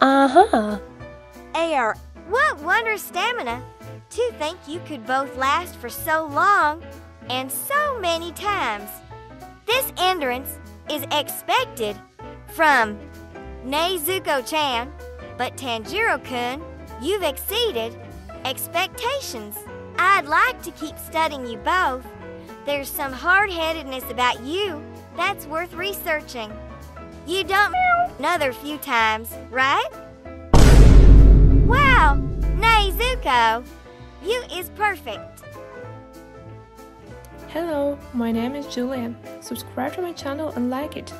Uh-huh. Air, what wonder stamina! To think you could both last for so long and so many times. This endurance is expected from Nezuko-chan, but Tanjiro-kun, you've exceeded expectations. I'd like to keep studying you both. There's some hard-headedness about you that's worth researching. You don't another few times, right? Wow, Nezuko, you is perfect. Hello, my name is Julia. Subscribe to my channel and like it.